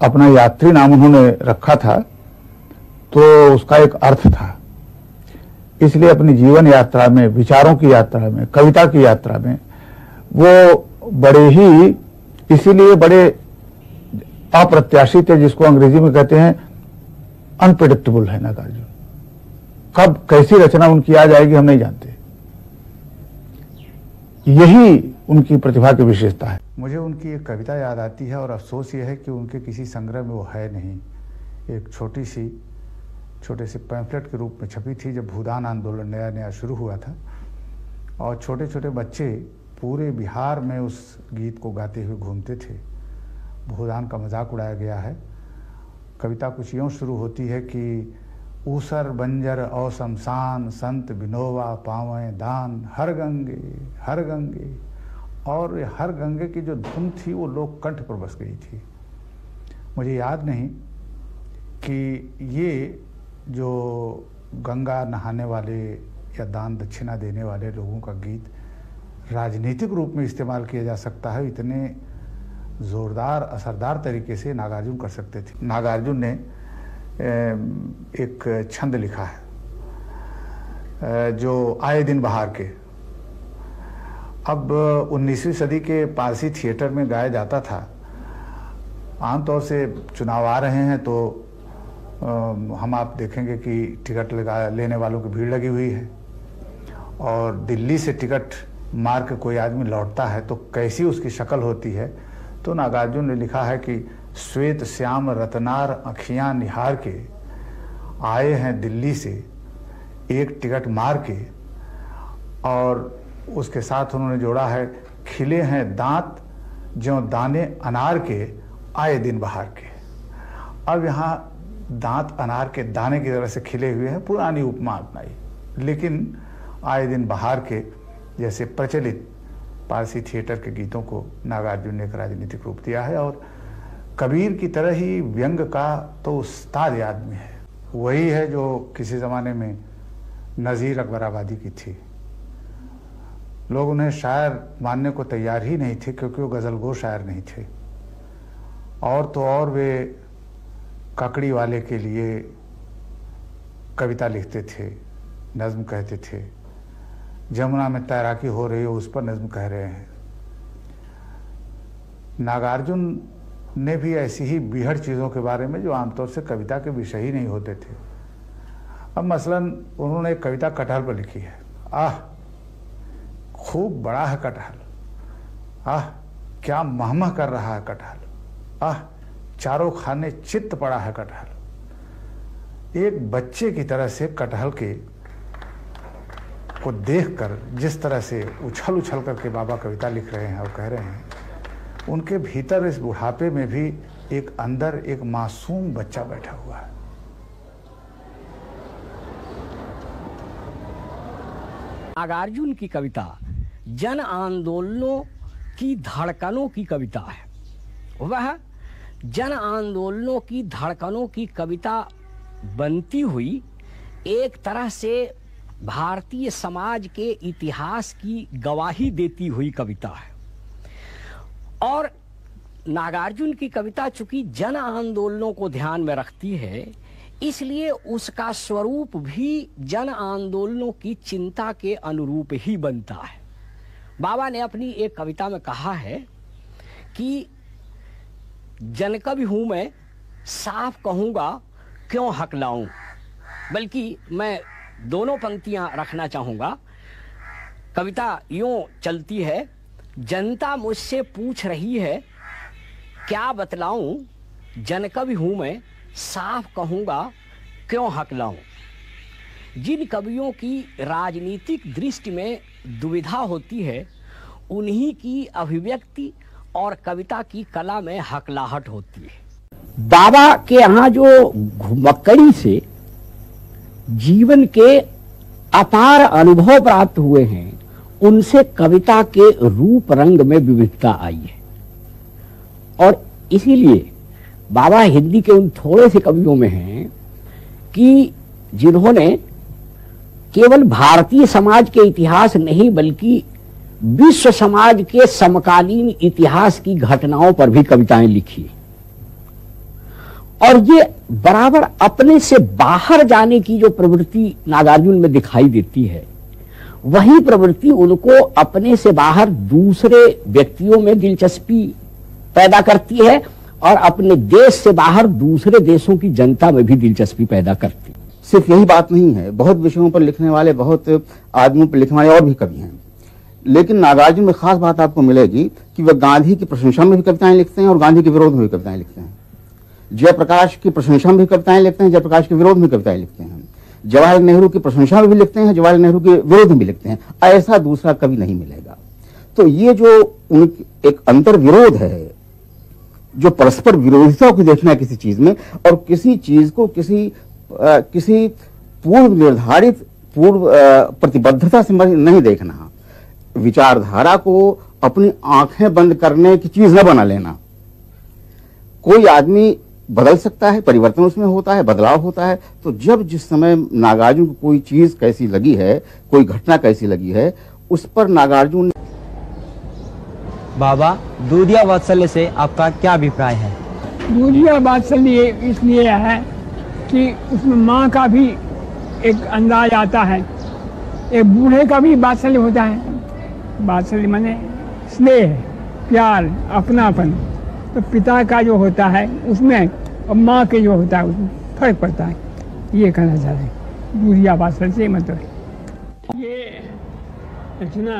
अपना यात्री नाम उन्होंने रखा था तो उसका एक अर्थ था। इसलिए अपनी जीवन यात्रा में, विचारों की यात्रा में, कविता की यात्रा में, वो बड़े ही, इसीलिए बड़े अप्रत्याशित है जिसको अंग्रेज़ी में कहते हैं अनप्रिडिक्टेबल है नागार्जुन कब, कैसी रचना उनकी आ जाएगी हम नहीं जानते। यही उनकी प्रतिभा की विशेषता है। मुझे उनकी एक कविता याद आती है और अफसोस यह है कि उनके किसी संग्रह में वो है नहीं। एक छोटी सी, छोटे से पैम्फलेट के रूप में छपी थी जब भूदान आंदोलन नया नया शुरू हुआ था और छोटे छोटे बच्चे पूरे बिहार में उस गीत को गाते हुए घूमते थे। भूदान का मज़ाक उड़ाया गया है। कविता कुछ यूँ शुरू होती है कि, ऊसर बंजर और शमशान संत बिनोवा पावें दान, हर गंगे हर गंगे। और हर गंगे की जो धुन थी, वो लोग कंठ पर बस गई थी। मुझे याद नहीं कि ये जो गंगा नहाने वाले या दान दक्षिणा देने वाले लोगों का गीत राजनीतिक रूप में इस्तेमाल किया जा सकता है, इतने ज़ोरदार, असरदार तरीके से नागार्जुन कर सकते थे। नागार्जुन ने एक छंद लिखा है जो आए दिन बाहर के अब 19वीं सदी के पारसी थिएटर में गाया जाता था। आमतौर से चुनाव आ रहे हैं तो हम आप देखेंगे कि टिकट लगा, लेने वालों की भीड़ लगी हुई है। और दिल्ली से टिकट मार के कोई आदमी लौटता है तो कैसी उसकी शक्ल होती है? तो नागार्जुन ने लिखा है कि श्वेत श्याम रतनार अखियाँ निहार के आए हैं दिल्ली से, एक टिकट मार के। और उसके साथ उन्होंने जोड़ा है, खिले हैं दांत, जो दाने अनार के आए दिन बाहर के। अब यहाँ दांत अनार के दाने की तरह से खिले हुए हैं, पुरानी उपमा अपनाई। लेकिन आए दिन बाहर के, जैसे प्रचलित पारसी थिएटर के गीतों को नागार्जुन ने एक राजनीतिक रूप दिया है, और कबीर की तरह ही व्यंग का तो उस्ताद आदमी है। वही है जो किसी ज़माने में नज़ीर अकबराबादी की थी। लोग उन्हें शायर मानने को तैयार ही नहीं थे, क्योंकि वो गज़ल गो शायर नहीं थे। और तो और वे ककड़ी वाले के लिए कविता लिखते थे, नज्म कहते थे। जमुना में तैराकी हो रही हो, उस पर नज्म कह रहे हैं। नागार्जुन ने भी ऐसी ही बिहड़ चीज़ों के बारे में जो आमतौर से कविता के विषय ही नहीं होते थे। अब मसलन उन्होंने एक कविता कटहल पर लिखी है। आह! खूब बड़ा है कटहल। आह, क्या महमह कर रहा है कटहल। आह, चारों खाने चित्त पड़ा है कटहल। एक बच्चे की तरह से कटहल के को देखकर, जिस तरह से उछल उछल करके बाबा कविता लिख रहे हैं और कह रहे हैं, उनके भीतर इस बुढ़ापे में भी एक अंदर एक मासूम बच्चा बैठा हुआ है। नागार्जुन की कविता जन आंदोलनों की धड़कनों की कविता है। वह जन आंदोलनों की धड़कनों की कविता बनती हुई एक तरह से भारतीय समाज के इतिहास की गवाही देती हुई कविता है। और नागार्जुन की कविता चूँकि जन आंदोलनों को ध्यान में रखती है, इसलिए उसका स्वरूप भी जन आंदोलनों की चिंता के अनुरूप ही बनता है। बाबा ने अपनी एक कविता में कहा है कि जनकवि हूँ मैं, साफ़ कहूँगा क्यों हकलाऊं बल्कि मैं दोनों पंक्तियाँ रखना चाहूँगा। कविता यूँ चलती है, जनता मुझसे पूछ रही है, क्या बतलाऊं? जनकवि हूँ मैं, साफ़ कहूँगा क्यों हकलाऊं जिन कवियों की राजनीतिक दृष्टि में दुविधा होती है, उन्हीं की अभिव्यक्ति और कविता की कला में हकलाहट होती है। बाबा के यहाँ जो घुमक्कड़ी से जीवन के अपार अनुभव प्राप्त हुए हैं, उनसे कविता के रूप रंग में विविधता आई है। और इसीलिए बाबा हिंदी के उन थोड़े से कवियों में हैं कि जिन्होंने केवल भारतीय समाज के इतिहास नहीं, बल्कि विश्व समाज के समकालीन इतिहास की घटनाओं पर भी कविताएँ लिखी। और ये बराबर अपने से बाहर जाने की जो प्रवृत्ति नागार्जुन में दिखाई देती है, वही प्रवृत्ति उनको अपने से बाहर दूसरे व्यक्तियों में दिलचस्पी पैदा करती है और अपने देश से बाहर दूसरे देशों की जनता में भी दिलचस्पी पैदा करती है। सिर्फ़ यही बात नहीं है। बहुत विषयों पर लिखने वाले, बहुत आदमियों पर लिखने वाले और भी कवि हैं। लेकिन नागार्जुन में खास बात आपको मिलेगी कि वह गांधी की प्रशंसा में भी कविताएँ लिखते हैं और गांधी के विरोध में भी कविताएँ लिखते हैं। जयप्रकाश की प्रशंसा में भी कविताएँ लिखते हैं, जयप्रकाश के विरोध में कविताएँ लिखते हैं। जवाहर नेहरू की प्रशंसा में भी लिखते हैं जवाहर नेहरू के विरोध में भी लिखते हैं। ऐसा दूसरा कवि नहीं मिलेगा। तो ये जो एक अंतर विरोध है, जो परस्पर विरोधिता को देखना है किसी चीज़ में और किसी चीज़ को किसी किसी पूर्व निर्धारित पूर्व प्रतिबद्धता से नहीं देखना। विचारधारा को अपनी आँखें बंद करने की चीज़ न बना लेना। कोई आदमी बदल सकता है परिवर्तन उसमें होता है बदलाव होता है तो जब जिस समय नागार्जुन को कोई चीज़ कैसी लगी है कोई घटना कैसी लगी है उस पर नागार्जुन ने बाबा दूधिया वात्सल्य से आपका क्या अभिप्राय है? दूधिया वात्सल्य इसलिए है कि उसमें माँ का भी एक अंदाज आता है। एक बूढ़े का भी वात्सल्य होता है। वात्सल्य माने स्नेह, प्यार, अपनापन। तो पिता का जो होता है उसमें और माँ के जो होता है उसमें फ़र्क पड़ता है। ये कहना चाह रहे हैं। दूरिया भाषण से मतलब ये रचना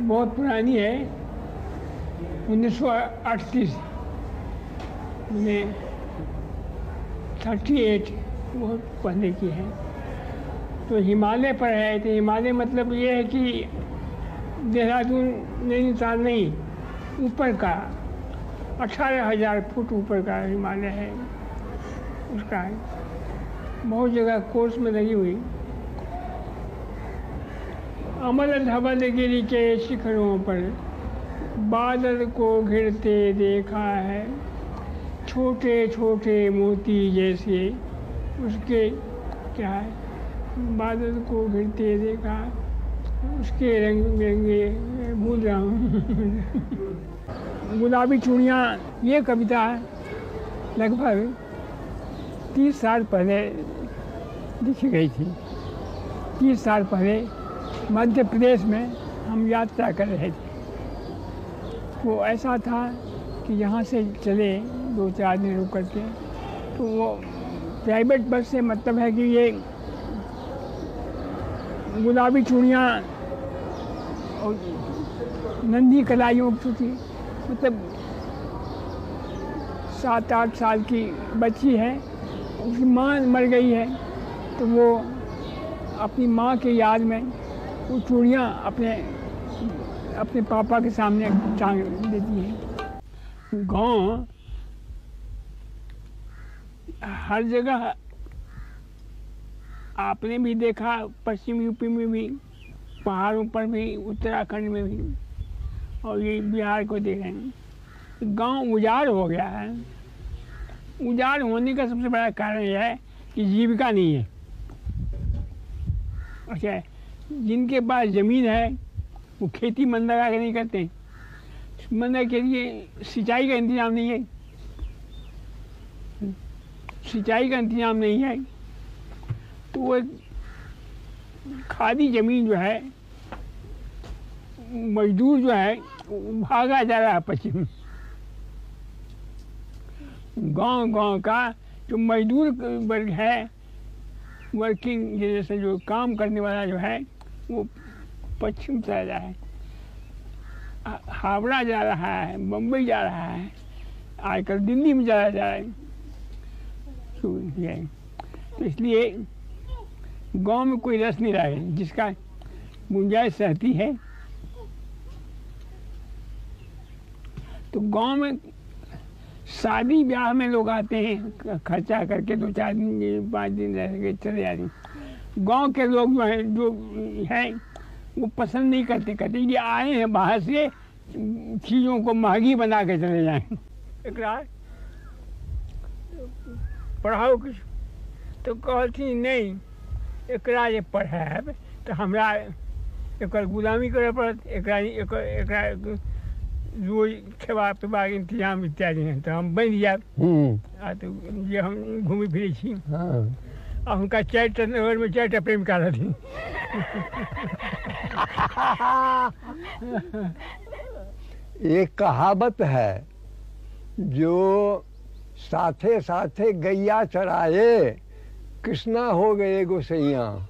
बहुत पुरानी है। उन्नीस सौ अड़तीस में थर्टी एट बहुत पहले की है। तो हिमालय पर है तो हिमालय मतलब ये है कि देहरादून नैनीताल नहीं, ऊपर का, अठारह हज़ार फुट ऊपर का हिमालय है। उसका है बहुत जगह कोर्स में लगी हुई। अमल धवल गिरी के शिखरों पर बादल को घिरते देखा है। छोटे छोटे मोती जैसे उसके क्या है, बादल को घिरते देखा, उसके रंग बिरंगे भूल रहा हूँ गुलाबी चूड़ियाँ, ये कविता है लगभग तीस साल पहले लिखी गई थी। तीस साल पहले मध्य प्रदेश में हम यात्रा कर रहे थे। वो ऐसा था कि यहाँ से चले दो चार दिन रुक करके। तो वो प्राइवेट बस से मतलब है कि ये गुलाबी चूड़ियाँ और नंदी कलाइयों की मतलब सात आठ साल की बच्ची है, उसकी माँ मर गई है तो वो अपनी माँ के याद में वो चूड़ियाँ अपने अपने पापा के सामने टांग देती हैं। गाँव हर जगह आपने भी देखा, पश्चिम यूपी में भी, पहाड़ों पर भी, उत्तराखंड में भी, और ये बिहार को देख हैं। गाँव उजाड़ हो गया है। उजाड़ होने का सबसे बड़ा कारण यह है कि जीविका नहीं है। अच्छा जिनके पास ज़मीन है, वो खेती मन लगा के नहीं करते। मन के लिए सिंचाई का इंतज़ाम नहीं है। सिंचाई का इंतज़ाम नहीं है। तो वो खादी ज़मीन जो है, मजदूर जो है, भागा जा रहा है पश्चिम गाँव गाँव का जो मजदूर वर्ग है, वर्किंग जनरेशन जो काम करने वाला जो है, वो पश्चिम चला जा है। हावड़ा जा रहा है, बम्बई जा रहा है आजकल दिल्ली में जा जा रहा है। तो इसलिए गाँव में कोई रस नहीं रहा है, जिसका गुंजाइश रहती है। तो गाँव में शादी ब्याह में लोग आते हैं, खर्चा करके दो चार दिन, पाँच दिन रह के चले जाते हैं। गाँव के लोग जो हैं जो हैं वो पसंद नहीं करते कहते ये आए हैं बाहर से चीज़ों को महँगी बना के चले जाएँ। एक पढ़ाओ कुछ तो कहती नहीं एक ये पढ़ाए तो हमरा एक गुलामी करे पड़त एक, रोज खेवा पिबा के इंतज़ाम इत्यादि हैं तो हम बन जाए हम्म। आ तो ये हम घूमी फिरी छी। हाँ। आ उनका चार टा में चार टा प्रेम का थी एक कहावत है, जो साथे साथे गैया चराए, कृष्णा हो गए गोसैया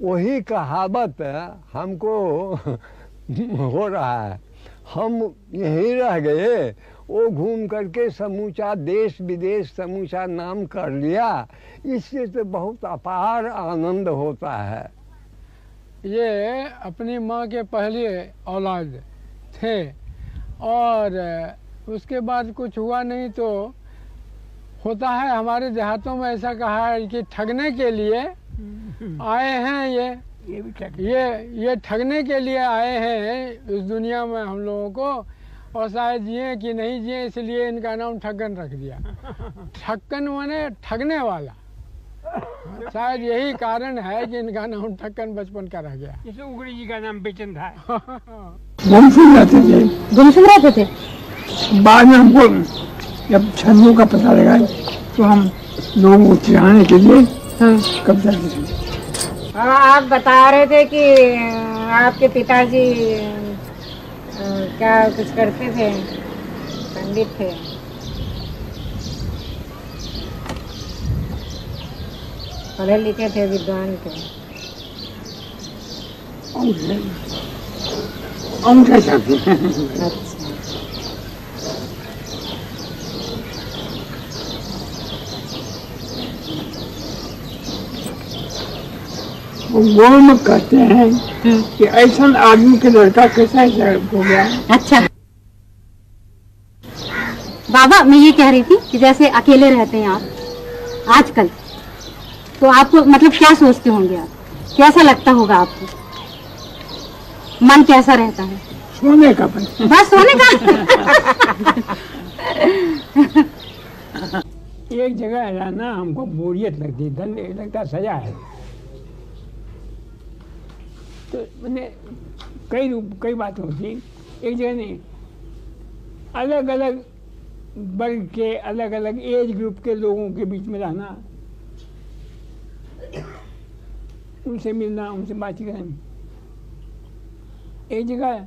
वही कहावत हमको हो रहा है। हम यहीं रह गए, वो घूम करके समूचा देश विदेश, समूचा नाम कर लिया। इससे तो बहुत अपार आनंद होता है। ये अपनी माँ के पहले औलाद थे। और उसके बाद कुछ हुआ नहीं तो होता है हमारे देहातों में ऐसा कहा है कि ठगने के लिए आए हैं ये। ये ये ये ठगने के लिए आए हैं इस दुनिया में हम लोगों को। और शायद जिए कि नहीं जिए इसलिए इनका नाम ठगन रख दिया। ठक्कन माने ठगने वाला। शायद यही कारण है कि इनका नाम ठक्कन बचपन का रह गया। जैसे उगड़ी जी का नाम बेचन था। गुमसुम रहते थे। गुमसुम रहते थे? बाद में हमको जब छंदों का पता लगा तो हम लोगों को चिढ़ाने के लिए कब्जा किए हाँ, आप बता रहे थे कि आपके पिताजी क्या कुछ करते थे? पंडित थे। पढ़े लिखे थे विद्वान थे। अच्छा। वो कहते हैं कि ऐसा आदमी के लड़का कैसा हो गया अच्छा बाबा, मैं ये कह रही थी कि जैसे अकेले रहते हैं आप, आजकल तो आपको मतलब क्या सोचते होंगे आप? कैसा लगता होगा आपको? मन कैसा रहता है? सोने का बन बस सोने का? एक जगह रहना हमको बोरियत लगती है धन लगता सजा है। तो मैंने कई रूप कई बात होती एक जगह नहीं अलग अलग वर्ग के अलग अलग एज ग्रुप के लोगों के बीच में रहना। उनसे मिलना, उनसे बातचीत करना। एक जगह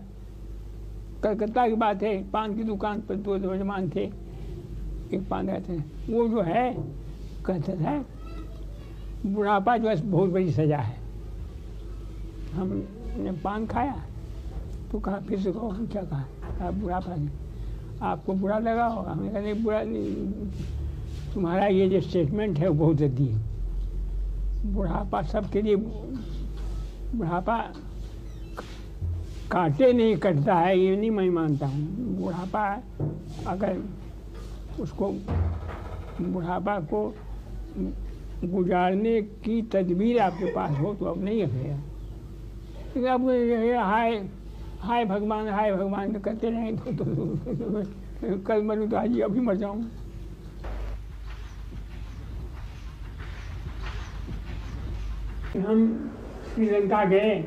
कलकत्ता की बात है, पान की दुकान पर दो नौजवान थे, एक पान रहते हैं। वो जो है, कहते थे, बुढ़ापा जो है, बहुत बड़ी सजा है। हमने पान खाया तो कहा, फिर से कहो, हम क्या कहा, बुढ़ापा नहीं आपको बुरा लगा होगा। हमने कहा, नहीं, बुरा तुम्हारा ये जो स्टेटमेंट है, वो बहुत जल्दी है। बुढ़ापा सबके लिए बुढ़ापा काटे नहीं कटता है ये नहीं मैं मानता हूँ। बुढ़ापा अगर उसको बुढ़ापा को गुजारने की तदबीर आपके पास हो तो अब नहीं रखेगा लेकिन अब हाय हाय भगवान हाय भगवान तो करते रहेंगे तो, तो, तो, तो कल मरूँ तो आज अभी मर जाऊँ। हम श्रीलंका गए।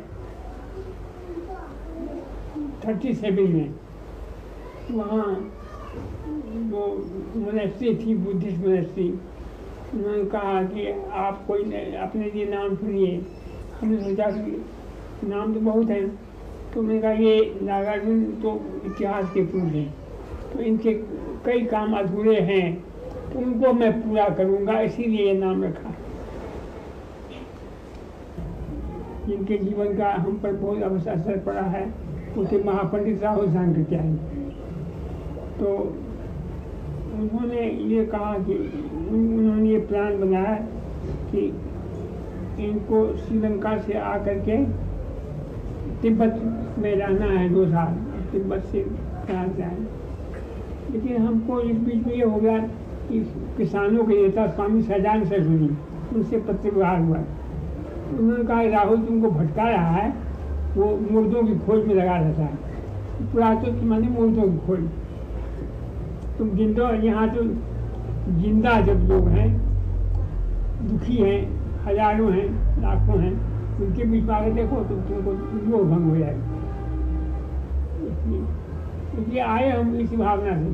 थर्टी सेवन में वहाँ वो मोनेस्ट्री थी बुद्धिस्ट मोनेस्ट्री उन्होंने कहा कि आप कोई अपने लिए नाम सुनिए। हमने सोचा कि नाम तो बहुत हैं। तो मैंने कहा, ये नागार्जुन तो इतिहास के पुरुष हैं। तो इनके कई काम अधूरे हैं। तो उनको मैं पूरा करूँगा, इसीलिए ये नाम रखा। जिनके जीवन का हम पर बहुत अवश्य असर पड़ा है उसे महापंडित राहुल सांकृत्यायन तो उन्होंने ये कहा कि उन्होंने ये प्लान बनाया कि इनको श्रीलंका से आकर के तिब्बत में रहना है दो साल, तिब्बत से फ्रांस आए लेकिन हमको इस बीच में ये हो गया कि किसानों के नेता स्वामी सजान सरस्वती उनसे पत्र व्यवहार हुआ। उन्होंने कहा राहुल तुमको भटका रहा है, वो मुर्दों की खोज में लगा रहता है। पुरातत्व माने मुर्दों की खोज। तुम ज़िंदा, यहाँ तो ज़िंदा जब लोग हैं, दुखी हैं, हज़ारों हैं, लाखों हैं, उनके बीच में आगे देखो तो तुमको मोह भंग हो जाएगा। इसलिए आए हम इसी भावना से।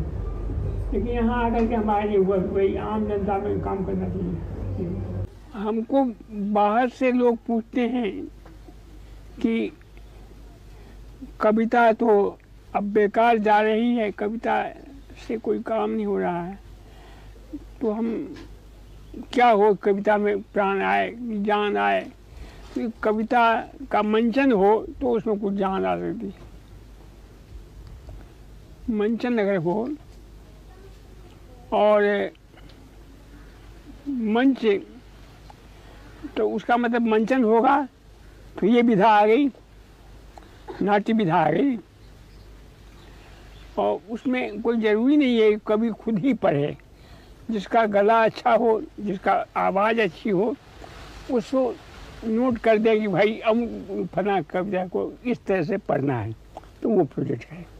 लेकिन यहाँ आकर के हमारे लिए भाई आम जनता में काम करना चाहिए। हमको बाहर से लोग पूछते हैं कि कविता तो अब बेकार जा रही है, कविता से कोई काम नहीं हो रहा है। तो हम क्या हो कविता में प्राण आए, जान आए? कविता का मंचन हो तो उसमें कुछ जान आ सकती है। मंचन अगर हो और मंच तो उसका मतलब मंचन होगा तो ये विधा आ गई, नाट्य विधा आ गई। और उसमें कोई ज़रूरी नहीं है, कभी खुद ही पढ़े। जिसका गला अच्छा हो, जिसका आवाज़ अच्छी हो, उसको नोट कर दे कि भाई अब फना कविता को इस तरह से पढ़ना है तो वो प्रोजेक्ट है।